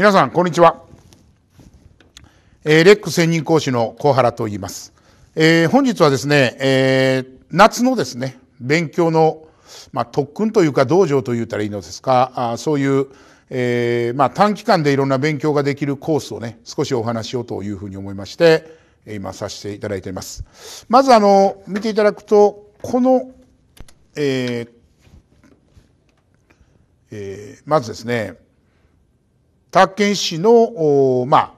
皆さん、こんにちは。えー、レック専任講師の小原と言います。えー、本日はですね、えー、夏のですね、勉強の、まあ、特訓というか道場と言ったらいいのですか、あそういう、えー、まあ、短期間でいろんな勉強ができるコースをね、少しお話しようというふうに思いまして、今させていただいています。まずあの、見ていただくと、この、えーえー、まずですね、宅建士の、まあ、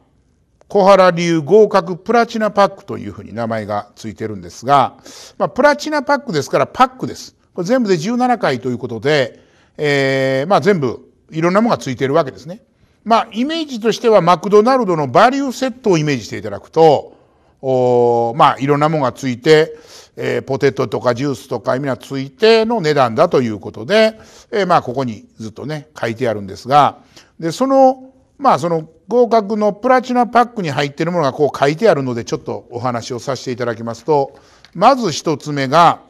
小原流合格プラチナパックというふうに名前がついてるんですが、まあ、プラチナパックですからパックです。これ全部で17回ということで、えー、まあ全部いろんなものがついてるわけですね。まあイメージとしてはマクドナルドのバリューセットをイメージしていただくと、おまあいろんなものがついて、えー、ポテトとかジュースとか意味がついての値段だということで、えー、まあここにずっとね書いてあるんですが、で、その、まあその合格のプラチナパックに入っているものがこう書いてあるのでちょっとお話をさせていただきますと、まず一つ目が、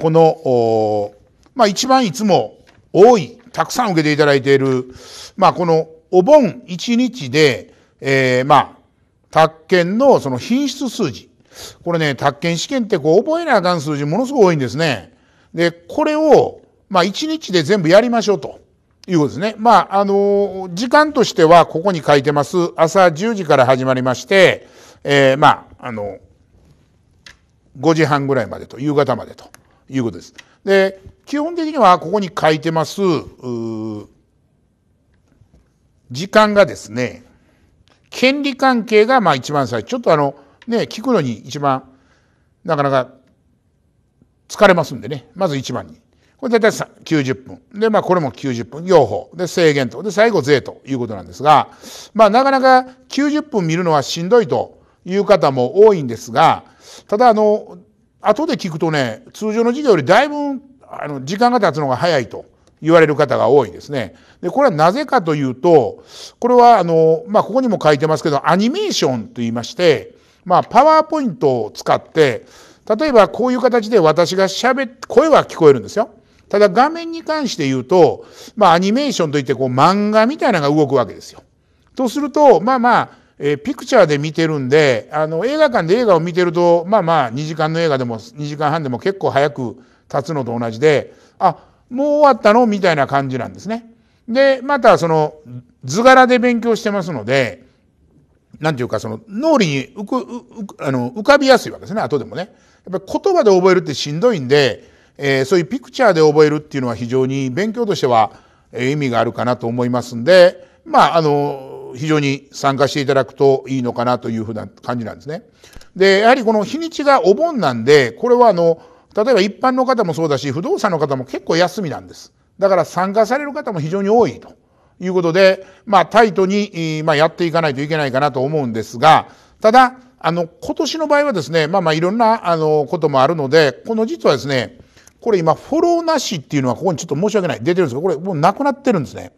この、まあ一番いつも多い、たくさん受けていただいている、まあこのお盆一日で、えー、まあ、宅建のその品質数字。これね、宅建試験ってこう覚えなあかん数字ものすごく多いんですね。で、これを、まあ一日で全部やりましょうと。いうことですね。まあ、あの、時間としてはここに書いてます。朝10時から始まりまして、えー、まあ、あの、5時半ぐらいまでと、夕方までということです。で、基本的にはここに書いてます、時間がですね、権利関係がまあ一番最初。ちょっとあの、ね、聞くのに一番、なかなか疲れますんでね、まず一番に。これ大体90分。で、まあこれも90分。用法。で、制限と。で、最後税ということなんですが、まあなかなか90分見るのはしんどいという方も多いんですが、ただあの、後で聞くとね、通常の授業よりだいぶあの時間が経つのが早いと言われる方が多いですね。で、これはなぜかというと、これはあの、まあここにも書いてますけど、アニメーションと言いまして、まあパワーポイントを使って、例えばこういう形で私が喋って、声は聞こえるんですよ。ただ画面に関して言うと、まあアニメーションといってこう漫画みたいなのが動くわけですよ。とすると、まあまあ、えー、ピクチャーで見てるんで、あの映画館で映画を見てると、まあまあ2時間の映画でも2時間半でも結構早く経つのと同じで、あ、もう終わったの？みたいな感じなんですね。で、またその図柄で勉強してますので、なんていうかその脳裏に浮く、あの浮かびやすいわけですね、後でもね。やっぱり言葉で覚えるってしんどいんで、えー、そういうピクチャーで覚えるっていうのは非常に勉強としては意味があるかなと思いますんで、まあ、あの、非常に参加していただくといいのかなというふうな感じなんですね。で、やはりこの日にちがお盆なんで、これはあの、例えば一般の方もそうだし、不動産の方も結構休みなんです。だから参加される方も非常に多いということで、まあ、タイトに、まあ、やっていかないといけないかなと思うんですが、ただ、あの、今年の場合はですね、まあまあいろんな、あの、こともあるので、この実はですね、これ今、フォローなしっていうのはここにちょっと申し訳ない。出てるんですが、これもうなくなってるんですね。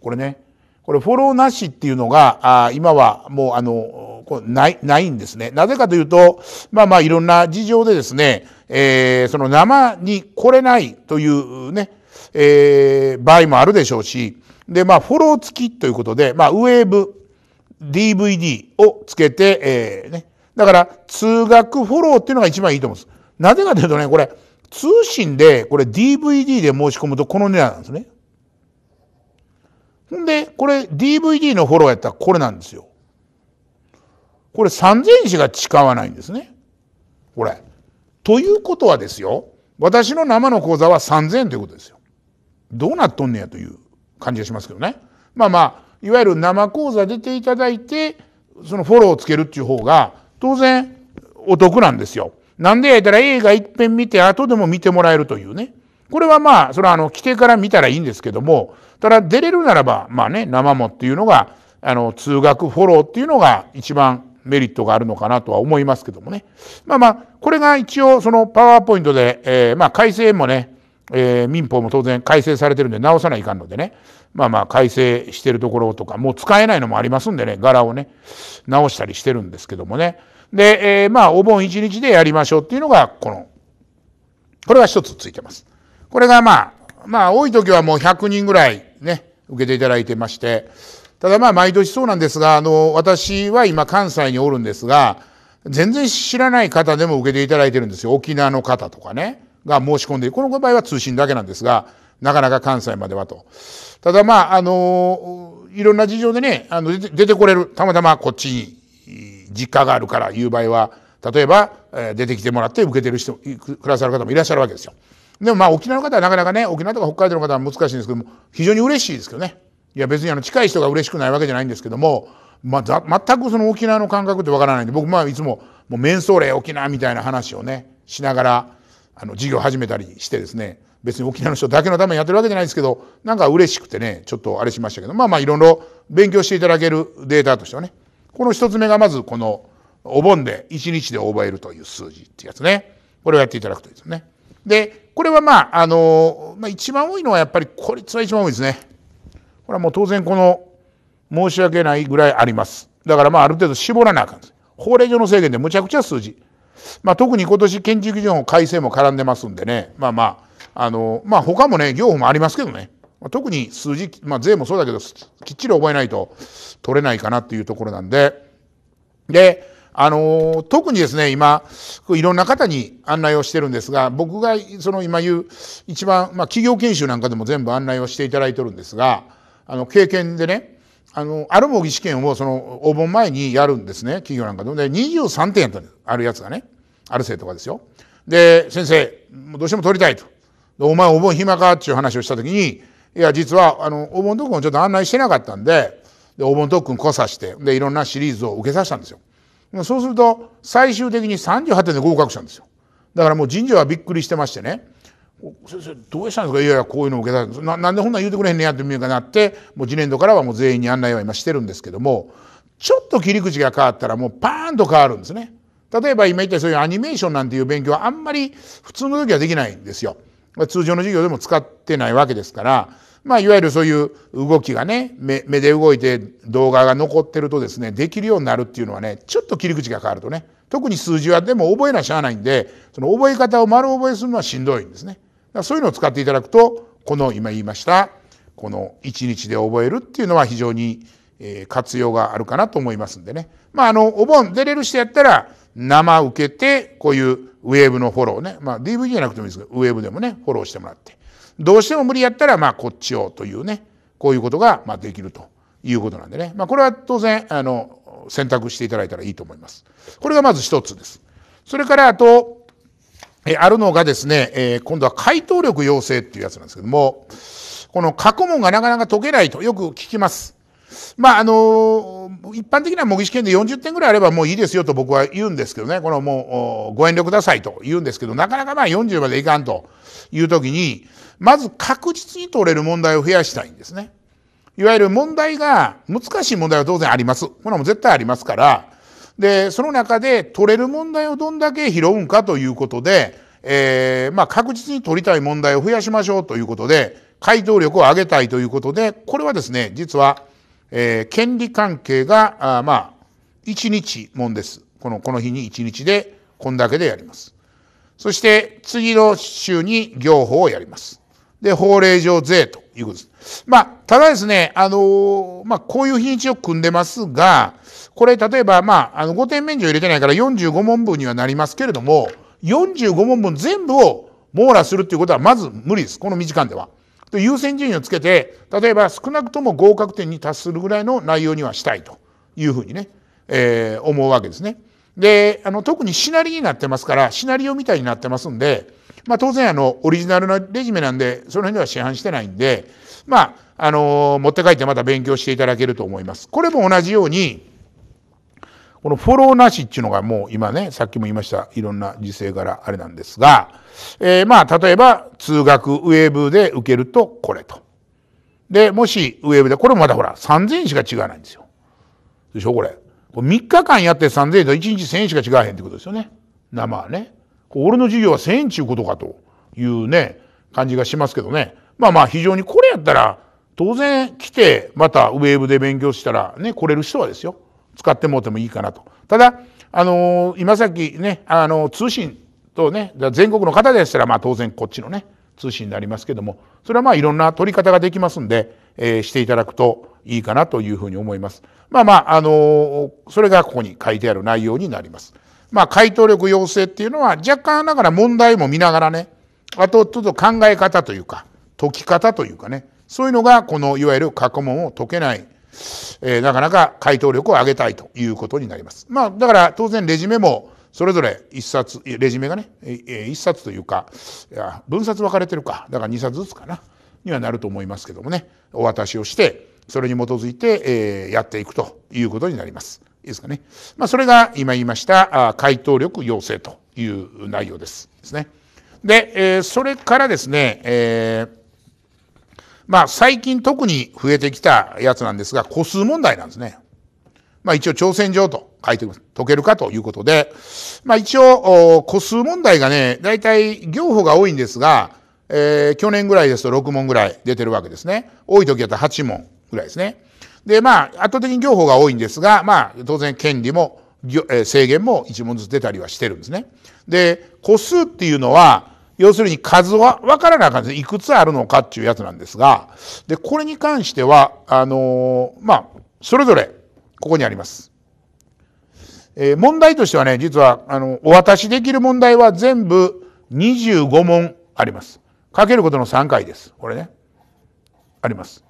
これね。これフォローなしっていうのが、あ今はもうあの、こない、ないんですね。なぜかというと、まあまあいろんな事情でですね、えー、その生に来れないというね、えー、場合もあるでしょうし、で、まあフォロー付きということで、まあウェーブ、DVD をつけて、えー、ね。だから通学フォローっていうのが一番いいと思うんです。なぜかというとね、これ、通信で、これ DVD で申し込むとこの値段なんですね。んで、これ DVD のフォローやったらこれなんですよ。これ3000円しか使わないんですね。これ。ということはですよ、私の生の口座は3000円ということですよ。どうなっとんねやという感じがしますけどね。まあまあ、いわゆる生口座出ていただいて、そのフォローをつけるっていう方が、当然お得なんですよ。なんでやったら映画一遍見て後でも見てもらえるというね。これはまあ、それはあの、来てから見たらいいんですけども、ただ出れるならば、まあね、生もっていうのが、あの、通学フォローっていうのが一番メリットがあるのかなとは思いますけどもね。まあまあ、これが一応そのパワーポイントで、えー、まあ改正もね、えー、民法も当然改正されてるんで直さないかんのでね。まあまあ改正してるところとか、もう使えないのもありますんでね、柄をね、直したりしてるんですけどもね。で、えー、まあ、お盆一日でやりましょうっていうのが、この、これが一つついてます。これがまあ、まあ、多い時はもう100人ぐらいね、受けていただいてまして、ただまあ毎年そうなんですが、あの、私は今関西におるんですが、全然知らない方でも受けていただいてるんですよ。沖縄の方とかね、が申し込んで、この場合は通信だけなんですが、なかなか関西まではと。ただまあ、あの、いろんな事情でね、あの出てこれる、たまたまこっちに実家があるからいう場合は、例えば、え出てきてもらって受けてる人、くださる方もいらっしゃるわけですよ。でもまあ沖縄の方はなかなかね、沖縄とか北海道の方は難しいんですけども、非常に嬉しいですけどね。いや別にあの近い人が嬉しくないわけじゃないんですけども、まあ、全くその沖縄の感覚ってわからないんで、僕まあいつももうメンソーレ沖縄みたいな話をね、しながら、あの、授業始めたりしてですね、別に沖縄の人だけのためにやってるわけじゃないですけど、なんか嬉しくてね、ちょっとあれしましたけど、まあまあいろいろ勉強していただけるデータとしてはね、この一つ目がまずこのお盆で1日で覚えるという数字っていうやつね。これをやっていただくといいですね。で、これはまあ、あの、まあ一番多いのはやっぱり孤立は一番多いですね。これはもう当然この申し訳ないぐらいあります。だからまあある程度絞らなあかんです。法令上の制限でむちゃくちゃ数字。まあ特に今年建築基準法改正も絡んでますんでね。まあまあ、あの、まあ他もね、業法もありますけどね。特に数字、まあ税もそうだけど、きっちり覚えないと取れないかなっていうところなんで、で、あの、特にですね、今、いろんな方に案内をしてるんですが、僕がその今言う、一番、まあ企業研修なんかでも全部案内をしていただいてるんですが、あの、経験でね、あの、ある模擬試験をその、お盆前にやるんですね、企業なんかで。で、23点やったんです。あるやつがね。ある生徒がですよ。で、先生、どうしても取りたいと。お前お盆暇かっていう話をしたときに、いや、実は、あの、お盆特訓をちょっと案内してなかったんで、で、お盆特訓こさして、で、いろんなシリーズを受けさせたんですよ。そうすると、最終的に38点で合格したんですよ。だからもう神社はびっくりしてましてね、先生どうしたんですか？いやいやこういうのを受けたんですななんでほんなん言うてくれへんねやってみようかなってもう次年度からはもう全員に案内は今してるんですけどもちょっと切り口が変わったらもうパーンと変わるんですね。例えば今言ったそういうアニメーションなんていう勉強はあんまり普通の時はできないんですよ。通常の授業でも使ってないわけですから、まあ、いわゆるそういう動きがね目目で動いて動画が残ってるとですねできるようになるっていうのはねちょっと切り口が変わるとね特に数字はでも覚えなしゃあないんでその覚え方を丸覚えするのはしんどいんですね。そういうのを使っていただくとこの今言いましたこの1日で覚えるっていうのは非常に活用があるかなと思いますんでね。まあ、あの、お盆出れる人やったら、生受けて、こういうウェーブのフォローね。まあ、DVD じゃなくてもいいですけど、ウェーブでもね、フォローしてもらって。どうしても無理やったら、まあ、こっちをというね、こういうことが、まあ、できるということなんでね。まあ、これは当然、あの、選択していただいたらいいと思います。これがまず一つです。それから、あと、えあるのがですね、え、今度は回答力要請っていうやつなんですけども、この過去問がなかなか解けないとよく聞きます。まあ、あの、一般的な模擬試験で40点ぐらいあればもういいですよと僕は言うんですけどね、このもうご遠慮くださいと言うんですけど、なかなかまあ40までいかんというときに、まず確実に取れる問題を増やしたいんですね。いわゆる問題が、難しい問題は当然あります。これはもう絶対ありますから、で、その中で取れる問題をどんだけ拾うんかということで、えー、まあ確実に取りたい問題を増やしましょうということで、回答力を上げたいということで、これはですね、実は、えー、権利関係が、あまあ、1日もんです。この、この日に1日で、こんだけでやります。そして、次の週に業法をやります。で、法令上税ということです。まあ、ただですね、あのー、まあ、こういう日にちを組んでますが、これ、例えば、まあ、あの、5点免除入れてないから45問分にはなりますけれども、45問分全部を網羅するっていうことはまず無理です。この短間では。優先順位をつけて例えば少なくとも合格点に達するぐらいの内容にはしたいというふうにね、えー、思うわけですね。であの特にシナリオになってますからシナリオみたいになってますんで、まあ、当然あのオリジナルなレジュメなんでその辺では市販してないんでまああの持って帰ってまた勉強していただけると思います。これも同じようにこのフォローなしっていうのがもう今ね、さっきも言いました、いろんな時勢からあれなんですが、えー、まあ、例えば、通学ウェーブで受けるとこれと。で、もしウェーブで、これもまたほら、3000円しか違わないんですよ。でしょ、これ。これ3日間やって3000円と1日1000円しか違わへんってことですよね。生はね。俺の授業は1000円ちゅうことかというね、感じがしますけどね。まあまあ、非常にこれやったら、当然来て、またウェーブで勉強したらね、来れる人はですよ。使ってもうてもいいかなと。ただ、あのー、今さっきね、あのー、通信とね、全国の方でしたら、まあ当然こっちのね、通信になりますけども、それはまあいろんな取り方ができますんで、えー、していただくといいかなというふうに思います。まあまあ、あのー、それがここに書いてある内容になります。まあ、回答力要請っていうのは若干ながら問題も見ながらね、あとちょっと考え方というか、解き方というかね、そういうのがこのいわゆる過去問を解けない、えー、なかなか回答力を上げたいということになります。まあ、だから当然レジュメもそれぞれ一冊、レジュメがね、一冊というか、いや分冊分かれてるか、だから二冊ずつかな、にはなると思いますけどもね、お渡しをして、それに基づいて、えー、やっていくということになります。いいですかね。まあ、それが今言いましたあ回答力要請という内容です。ですね。で、えー、それからですね、えー、まあ、最近特に増えてきたやつなんですが、個数問題なんですね。まあ、一応挑戦状と書いてます解けるかということで、まあ、一応、個数問題がね、大体行法が多いんですが、えー、去年ぐらいですと6問ぐらい出てるわけですね。多い時だったら8問ぐらいですね。で、まあ、圧倒的に行法が多いんですが、まあ、当然権利も、制限も1問ずつ出たりはしてるんですね。で、個数っていうのは、要するに数は分からなかったいくつあるのかっていうやつなんですが、で、これに関しては、あのまあ、それぞれ、ここにあります。えー、問題としてはね、実は、あの、お渡しできる問題は全部25問あります。かけることの3回です。これね。あります。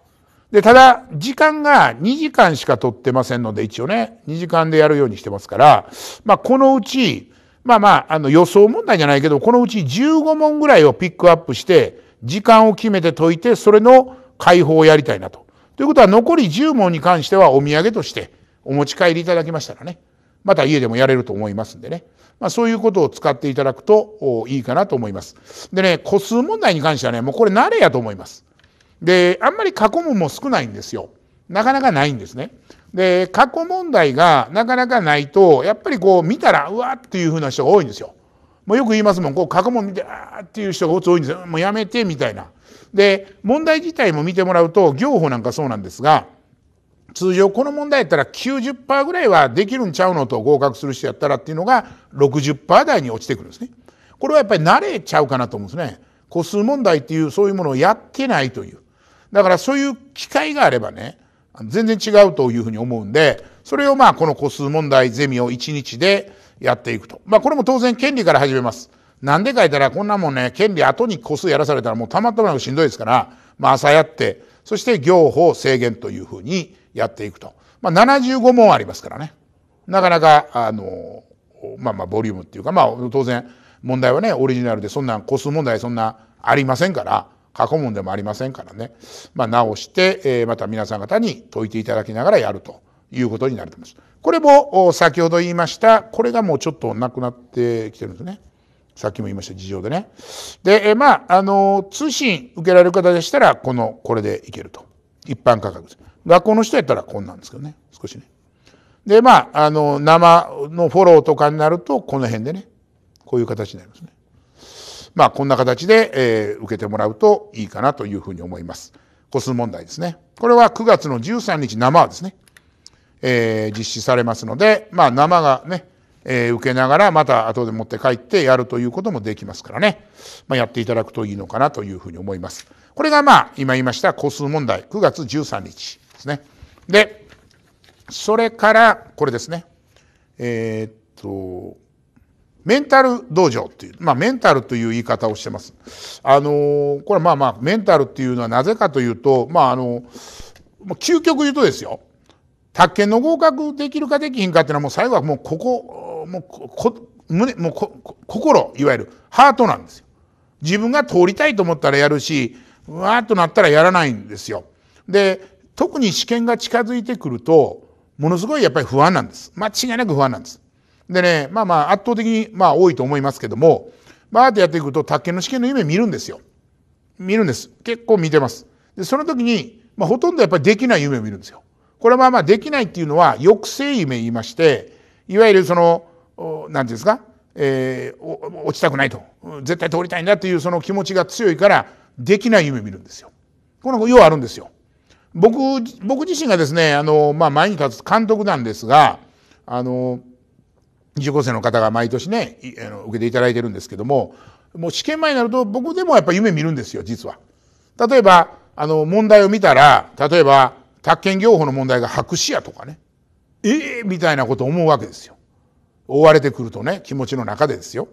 で、ただ、時間が2時間しか取ってませんので、一応ね、2時間でやるようにしてますから、まあ、このうち、まあまあ、あの予想問題じゃないけど、このうち15問ぐらいをピックアップして、時間を決めて解いて、それの解放をやりたいなと。ということは、残り10問に関してはお土産としてお持ち帰りいただきましたらね、また家でもやれると思いますんでね。まあ、そういうことを使っていただくといいかなと思います。でね、個数問題に関してはね、もうこれ慣れやと思います。で、あんまり過去問も少ないんですよ。なかなかないんですね。で、過去問題がなかなかないと、やっぱりこう見たら、うわっていうふうな人が多いんですよ。もうよく言いますもん、こう過去問見て、あーっていう人が多いんですよ。もうやめて、みたいな。で、問題自体も見てもらうと、行法なんかそうなんですが、通常この問題やったら90%ぐらいはできるんちゃうのと合格する人やったらっていうのが60%台に落ちてくるんですね。これはやっぱり慣れちゃうかなと思うんですね。個数問題っていうそういうものをやってないという。だからそういう機会があればね、全然違うというふうに思うんで、それをまあこの個数問題ゼミを1日でやっていくと。まあこれも当然権利から始めます。なんで書いたらこんなもんね、権利後に個数やらされたらもうたまったましんどいですから、まあ朝やって、そして行法制限というふうにやっていくと。まあ75問ありますからね。なかなか、あの、まあまあボリュームっていうか、まあ当然問題はね、オリジナルでそんな個数問題そんなありませんから、過去問でもありませんからね、まあ、直して、えー、また皆さん方に解いていただきながらやるということになると思います。これも先ほど言いました、これがもうちょっとなくなってきてるんですね。さっきも言いました事情でね。で、えまあ、あの、通信受けられる方でしたら、この、これでいけると。一般価格です。学校の人やったらこんなんですけどね。少しね。で、まあ、あの、生のフォローとかになると、この辺でね、こういう形になりますね。まあ、こんな形で、えー、受けてもらうといいかなというふうに思います。個数問題ですね。これは9月の13日生ですね、えー、実施されますので、まあ、生がね、えー、受けながらまた後で持って帰ってやるということもできますからね、まあ、やっていただくといいのかなというふうに思います。これがまあ、今言いました個数問題、9月13日ですね。で、それから、これですね。えー、っと、メンタル道場っていう、まあメンタルという言い方をしてます。あの、これまあまあメンタルっていうのはなぜかというと、まああの、究極言うとですよ、宅建の合格できるかできひんかっていうのはもう最後はもうここ、もうこ、胸、もうこ心、いわゆるハートなんですよ。自分が通りたいと思ったらやるし、わーっとなったらやらないんですよ。で、特に試験が近づいてくると、ものすごいやっぱり不安なんです。間違いなく不安なんです。でね、まあまあ圧倒的にまあ多いと思いますけども、バーってやっていくと、宅建の試験の夢見るんですよ。見るんです。結構見てます。で、その時に、まあほとんどやっぱりできない夢を見るんですよ。これはまあまあできないっていうのは抑制夢言いまして、いわゆるその、何て言うんですか、えー、落ちたくないと。絶対通りたいんだっていうその気持ちが強いから、できない夢見るんですよ。このようあるんですよ。僕、僕自身がですね、あの、まあ前に立つ監督なんですが、あの、受講生の方が毎年ねあの、受けていただいてるんですけども、もう試験前になると僕でもやっぱ夢見るんですよ、実は。例えば、あの、問題を見たら、例えば、宅建業法の問題が白紙やとかね。ええー、みたいなこと思うわけですよ。追われてくるとね、気持ちの中でですよ。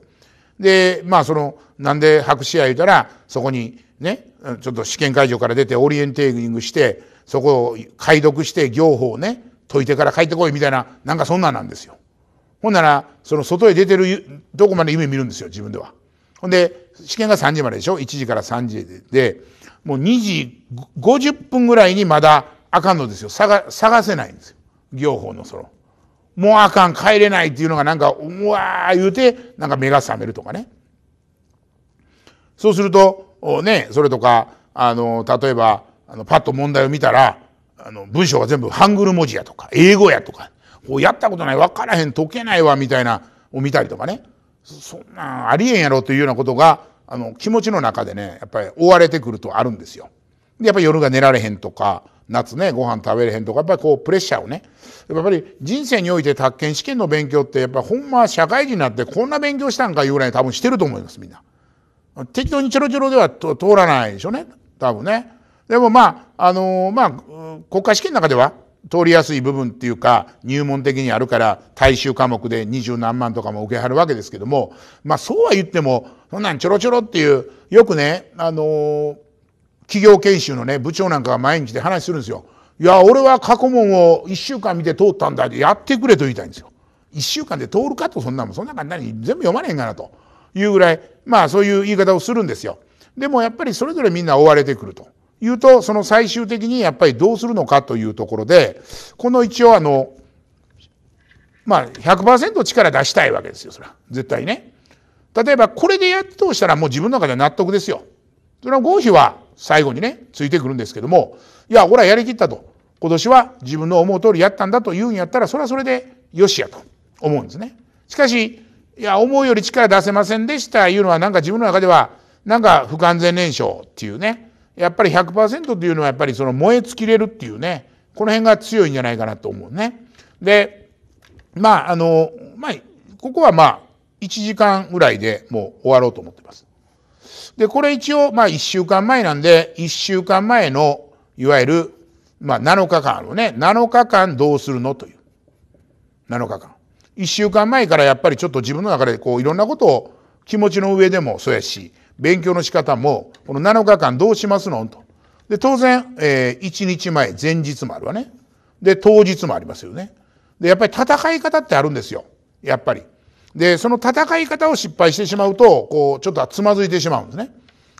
で、まあその、なんで白紙や言うたら、そこにね、ちょっと試験会場から出てオリエンテーリングして、そこを解読して業法をね、解いてから帰ってこいみたいな、なんかそんなんなんですよ。ほんなら、その外へ出てるどこまで夢見るんですよ、自分では。ほんで、試験が3時まででしょ ?1 時から3時で。もう2時50分ぐらいにまだあかんのですよ。探探せないんですよ。業法のその。もうあかん、帰れないっていうのがなんか、うわー言うて、なんか目が覚めるとかね。そうすると、ね、それとか、あの、例えば、あの、パッと問題を見たら、あの、文章が全部ハングル文字やとか、英語やとか、こうやったことない、わからへん、解けないわ、みたいな、を見たりとかね。そんなんありえんやろというようなことが、あの、気持ちの中でね、やっぱり追われてくるとあるんですよ。で、やっぱり夜が寝られへんとか、夏ね、ご飯食べれへんとか、やっぱりこう、プレッシャーをね、やっぱり人生において宅建試験の勉強って、やっぱほんま社会人になってこんな勉強したんかいうぐらい多分してると思います、みんな。適当にちょろちょろでは通らないでしょうね、多分ね。でもまあ、あの、まあ、国家試験の中では、通りやすい部分っていうか入門的にあるから大衆科目で二十何万とかも受けはるわけですけどもまあそうは言ってもそんなんちょろちょろっていうよくねあのー、企業研修のね部長なんかが毎日で話するんですよ。いや俺は過去問を1週間見て通ったんだやってくれと言いたいんですよ。1週間で通るかとそんなもんそんな簡単に全部読まれへんかなというぐらいまあそういう言い方をするんですよ。でもやっぱりそれぞれみんな追われてくると。いうと、その最終的にやっぱりどうするのかというところで、この一応あの、まあ100%力出したいわけですよ、それは。絶対ね。例えばこれでやっとしたらもう自分の中では納得ですよ。それは合否は最後にね、ついてくるんですけども、いや、俺はやりきったと。今年は自分の思う通りやったんだというんやったら、それはそれでよしやと思うんですね。しかし、いや、思うより力出せませんでしたいうのはなんか自分の中では、なんか不完全燃焼っていうね、やっぱり100%っていうのはやっぱりその燃え尽きれるっていうね、この辺が強いんじゃないかなと思うね。で、まあ、あの、まあ、ここはまあ、1時間ぐらいでもう終わろうと思ってます。で、これ一応、まあ1週間前なんで、1週間前の、いわゆる、まあ7日間あるね。7日間どうするのという。7日間。1週間前からやっぱりちょっと自分の中でこういろんなことを気持ちの上でもそうやし、勉強の仕方も、この7日間どうしますの？と。で、当然、えー、1日前、前日もあるわね。で、当日もありますよね。で、やっぱり戦い方ってあるんですよ。やっぱり。で、その戦い方を失敗してしまうと、こう、ちょっとつまずいてしまうんですね。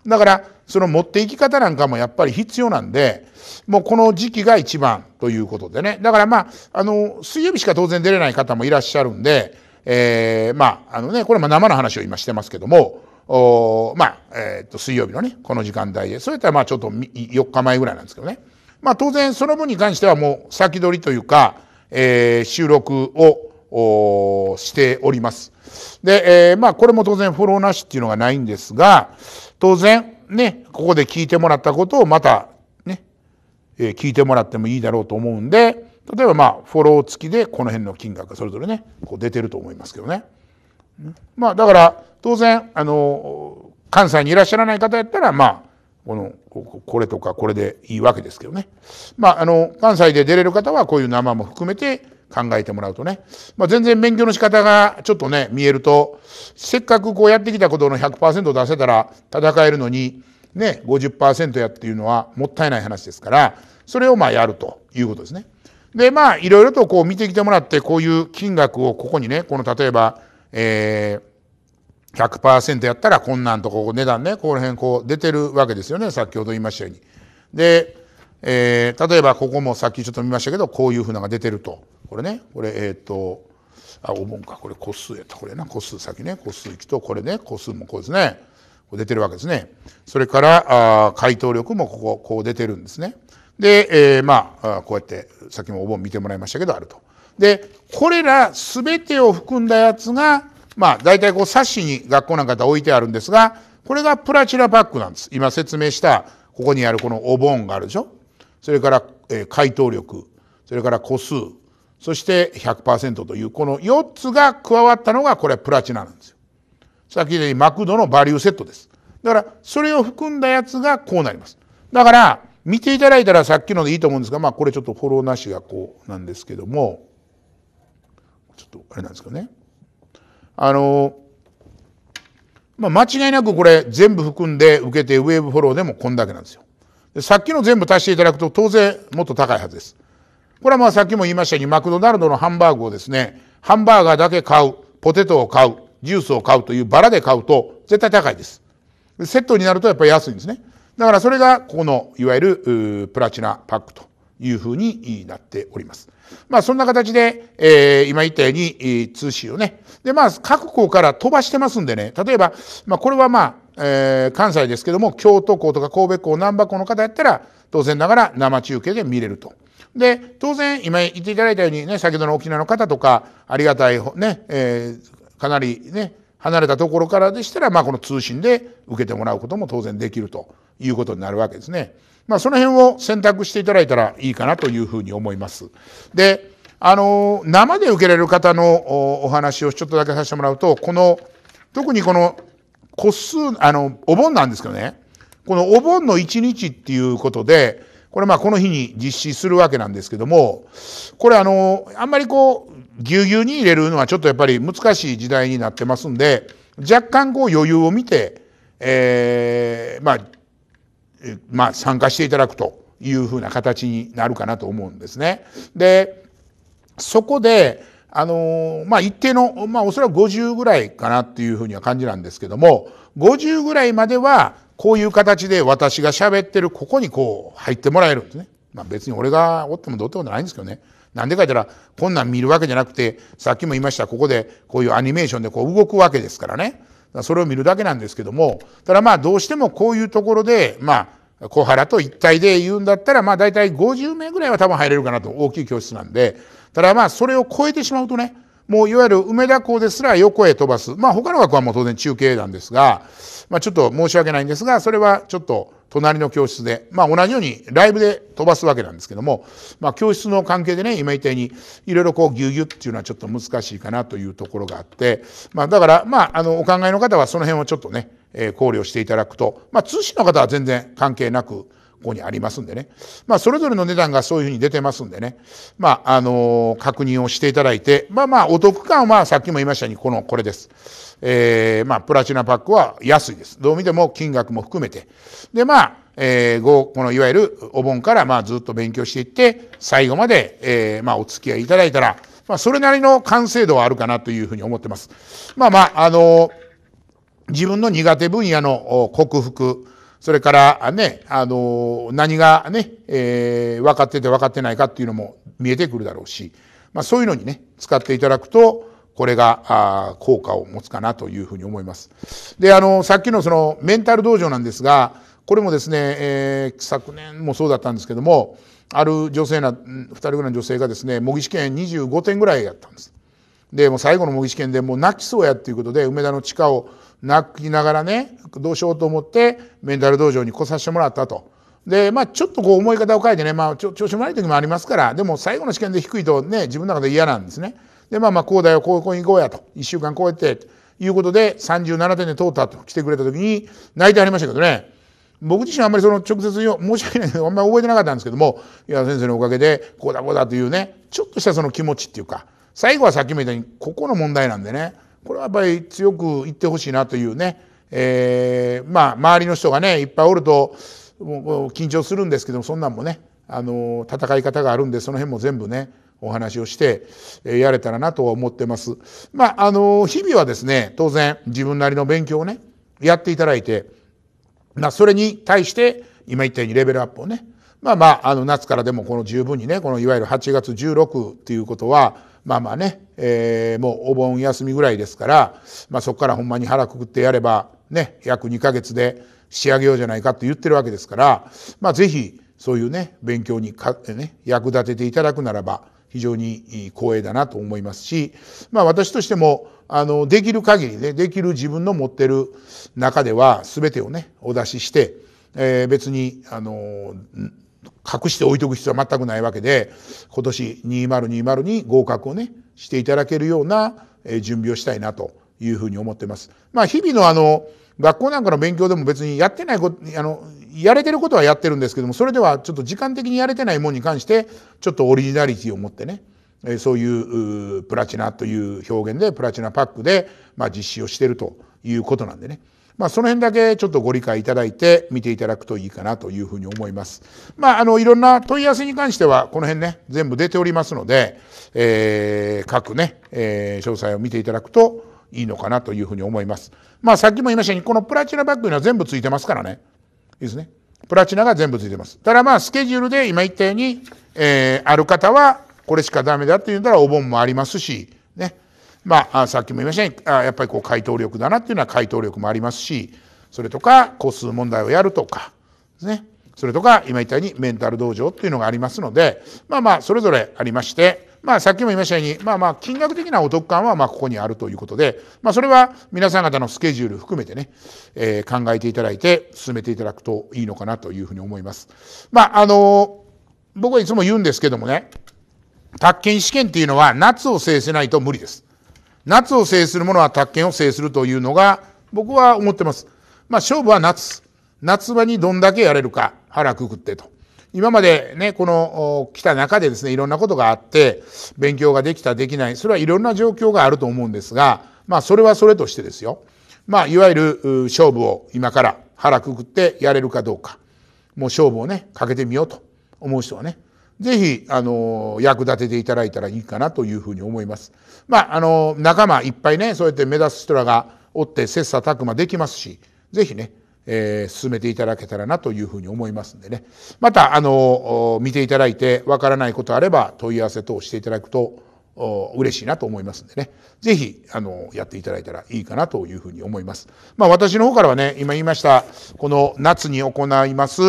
だから、その持っていき方なんかもやっぱり必要なんで、もうこの時期が一番ということでね。だからまあ、あの、水曜日しか当然出れない方もいらっしゃるんで、えー、まあ、あのね、これも生の話を今してますけども、おまあ、えー、っと、水曜日のね、この時間帯で、そういったらまあちょっと4日前ぐらいなんですけどね。まあ当然その分に関してはもう先取りというか、えー、収録をしております。で、えー、まあこれも当然フォローなしっていうのがないんですが、当然ね、ここで聞いてもらったことをまたね、えー、聞いてもらってもいいだろうと思うんで、例えばまあフォロー付きでこの辺の金額がそれぞれね、こう出てると思いますけどね。まあだから当然あの関西にいらっしゃらない方やったらまあこのこれとかこれでいいわけですけどね。まああの関西で出れる方はこういう生も含めて考えてもらうとね、まあ、全然勉強の仕方がちょっとね見えるとせっかくこうやってきたことの100%出せたら戦えるのにね50%やっていうのはもったいない話ですからそれをまあやるということですね。でまあいろいろとこう見てきてもらってこういう金額をここにねこの例えばえー、100%やったらこんなんとこ値段ね、この辺こう出てるわけですよね、先ほど言いましたように。で、えー、例えばここもさっきちょっと見ましたけど、こういうふうなのが出てると。これね、これ、えっ、ー、と、あ、お盆か、これ個数やった。これな、個数先ね、個数行くと、これね、個数もこうですね。こう出てるわけですね。それから、あ回答力もここ、こう出てるんですね。で、えー、まあ、こうやって、さっきもお盆見てもらいましたけど、あると。で、これらすべてを含んだやつが、まあ、大体こう冊子に学校なんかで置いてあるんですが、これがプラチナパックなんです。今説明した、ここにあるこのお盆があるでしょ？それから、えー、回答力、それから個数、そして100%という、この4つが加わったのが、これプラチナなんですよ。さっき言ったようにマクドのバリューセットです。だから、それを含んだやつがこうなります。だから、見ていただいたらさっきのでいいと思うんですが、まあこれちょっとフォローなしがこうなんですけども、ちょっとあれなんですかね。あの、まあ間違いなくこれ全部含んで受けてウェーブフォローでもこんだけなんですよ。でさっきの全部足していただくと当然もっと高いはずです。これはまあさっきも言いましたようにマクドナルドのハンバーグをですね、ハンバーガーだけ買う、ポテトを買う、ジュースを買うというバラで買うと絶対高いです。セットになるとやっぱり安いんですね。だからそれがここのいわゆるプラチナパックというふうになっております。まあそんな形で、えー、今言ったように通信をね。でまあ各校から飛ばしてますんでね。例えば、まあこれはまあ、えー、関西ですけども京都校とか神戸校難波校の方やったら当然ながら生中継で見れると。で、当然、今言っていただいたようにね、先ほどの沖縄の方とか、ありがたいね、えー、かなりね、離れたところからでしたら、まあ、この通信で受けてもらうことも当然できるということになるわけですね。まあ、その辺を選択していただいたらいいかなというふうに思います。で、あの、生で受けられる方のお話をちょっとだけさせてもらうと、この、特にこの個数、あの、お盆なんですけどね、このお盆の1日っていうことで、これまあこの日に実施するわけなんですけども、これあの、あんまりこう、ぎゅうぎゅうに入れるのはちょっとやっぱり難しい時代になってますんで、若干こう余裕を見て、えー、まあ、まあ参加していただくというふうな形になるかなと思うんですね。で、そこで、あのまあ一定の、まあおそらく50ぐらいかなっていうふうには感じなんですけども、50ぐらいまではこういう形で私が喋ってるここにこう入ってもらえるんですね。まあ別に俺がおってもどうってことないんですけどね。なんでか言ったら、こんなん見るわけじゃなくて、さっきも言いました、ここでこういうアニメーションでこう動くわけですからね。それを見るだけなんですけども、ただまあどうしてもこういうところで、まあ、小原と一体で言うんだったら、まあ大体50名ぐらいは多分入れるかなと、大きい教室なんで、ただまあそれを超えてしまうとね、もういわゆる梅田港ですら横へ飛ばす。まあ他の学はもう当然中継なんですが、まあちょっと申し訳ないんですが、それはちょっと隣の教室で、まあ同じようにライブで飛ばすわけなんですけども、まあ教室の関係でね、今言ったように、いろいろこうギュギュっていうのはちょっと難しいかなというところがあって、まあだから、まああのお考えの方はその辺をちょっとね、えー、考慮していただくと、まあ通信の方は全然関係なく、ここにありますんでね。まあ、それぞれの値段がそういうふうに出てますんでね。まあ、あのー、確認をしていただいて、まあまあ、お得感はさっきも言いましたように、この、これです。えー、まあ、プラチナパックは安いです。どう見ても金額も含めて。で、まあ、えー、このいわゆるお盆からまあずっと勉強していって、最後まで、えー、まあお付き合いいただいたら、まあそれなりの完成度はあるかなというふうに思ってます。まあまあ、あの、自分の苦手分野の克服、それからね、あの、何がね、えー、分かってて分かってないかっていうのも見えてくるだろうし、まあそういうのにね、使っていただくと、これがあ効果を持つかなというふうに思います。で、あの、さっきのそのメンタル道場なんですが、これもですね、えー、昨年もそうだったんですけども、ある女性な、2人ぐらいの女性がですね、模擬試験25点ぐらいやったんです。で、もう最後の模擬試験でもう泣きそうやっていうことで、梅田の地下を泣きながらね、どうしようと思って、メンタル道場に来させてもらったと。で、まあちょっとこう思い方を変えてね、まあ調子も悪い時もありますから、でも最後の試験で低いとね、自分の中で嫌なんですね。で、まあまあ、こうだよ、こうに行こうやと。一週間こうやって、ということで、37点で通ったと来てくれた時に、泣いてありましたけどね。僕自身あんまりその直接申し訳ないけど、あんまり覚えてなかったんですけども、いや、先生のおかげで、こうだこうだというね、ちょっとしたその気持ちっていうか、最後はさっきも言ったように、ここの問題なんでね、これはやっぱり強く言ってほしいなというね、えー、まあ、周りの人がね、いっぱいおると、もう緊張するんですけども、そんなんもね、あの、戦い方があるんで、その辺も全部ね、お話をして、えやれたらなと思ってます。まあ、あの、日々はですね、当然自分なりの勉強をね、やっていただいて、まあ、それに対して、今言ったようにレベルアップをね、まあまあ、あの、夏からでもこの十分にね、このいわゆる8月16っていうことは、まあまあね、えー、もうお盆休みぐらいですから、まあそこからほんまに腹くくってやれば、ね、約2ヶ月で仕上げようじゃないかって言ってるわけですから、まあぜひ、そういうね、勉強にか、ね、役立てていただくならば、非常に光栄だなと思いますし、まあ私としても、あの、できる限りね、できる自分の持ってる中では全てをね、お出しして、えー、別に、あの、隠して置いとく必要は全くないわけで、今年2020に合格をね、していただけるような準備をしたいなというふうに思ってます。まあ、日々のあの、学校なんかの勉強でも別にやってないこと、あの、やれてることはやってるんですけども、それではちょっと時間的にやれてないものに関して、ちょっとオリジナリティを持ってね、そういうプラチナという表現で、プラチナパックで、まあ、実施をしているということなんでね。まあ、その辺だけちょっとご理解いただいて見ていただくといいかなというふうに思います。まあ、あの、いろんな問い合わせに関しては、この辺ね、全部出ておりますので、えー、各ね、えー、詳細を見ていただくといいのかなというふうに思います。まあ、さっきも言いましたように、このプラチナバッグには全部ついてますからね。いいですね。プラチナが全部ついてます。ただまあ、スケジュールで今言ったように、えー、ある方は、これしかダメだって言うんだらお盆もありますし、ね。まあ、さっきも言いましたように、あやっぱりこう回答力だなっていうのは回答力もありますし、それとか個数問題をやるとかですね。それとか今言ったようにメンタル道場っていうのがありますので、まあまあそれぞれありまして、まあさっきも言いましたように、まあまあ金額的なお得感はまあここにあるということで、まあそれは皆さん方のスケジュール含めてね、えー、考えていただいて進めていただくといいのかなというふうに思います。まああの、僕はいつも言うんですけどもね、宅建試験っていうのは夏を制せないと無理です。夏を制するものは宅建を制するというのが僕は思ってます。まあ勝負は夏。夏場にどんだけやれるか腹くくってと。今までね、この来た中でですね、いろんなことがあって、勉強ができた、できない、それはいろんな状況があると思うんですが、まあそれはそれとしてですよ。まあいわゆる勝負を今から腹くくってやれるかどうか。もう勝負をね、かけてみようと思う人はね、ぜひ、あの、役立てていただいたらいいかなというふうに思います。まあ、あの、仲間いっぱいね、そうやって目指す人らがおって切磋琢磨できますし、ぜひね、えー、進めていただけたらなというふうに思いますんでね。また、あの、見ていただいてわからないことあれば問い合わせ等していただくと嬉しいなと思いますんでね。ぜひ、あの、やっていただいたらいいかなというふうに思います。まあ、私の方からはね、今言いました、この夏に行います、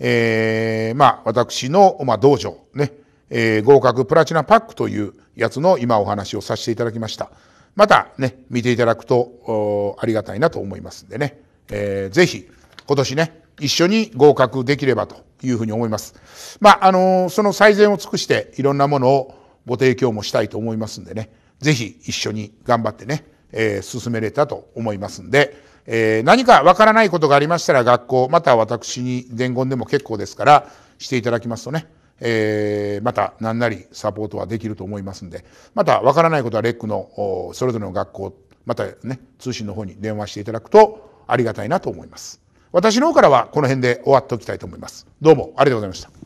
えー、まあ、私の、まあ、道場、ね、えー、合格プラチナパックというやつの今お話をさせていただきました。またね、見ていただくとありがたいなと思いますんでね、えー、ぜひ今年ね、一緒に合格できればというふうに思います。まあ、あのー、その最善を尽くしていろんなものをご提供もしたいと思いますんでね、ぜひ一緒に頑張ってね、えー、進めれたと思いますんで、えー、何かわからないことがありましたら学校、また私に伝言でも結構ですから、していただきますとね、えー、また何なりサポートはできると思いますんで、またわからないことはレックのそれぞれの学校、またね、通信の方に電話していただくとありがたいなと思います。私の方からはこの辺で終わっておきたいと思います。どうもありがとうございました。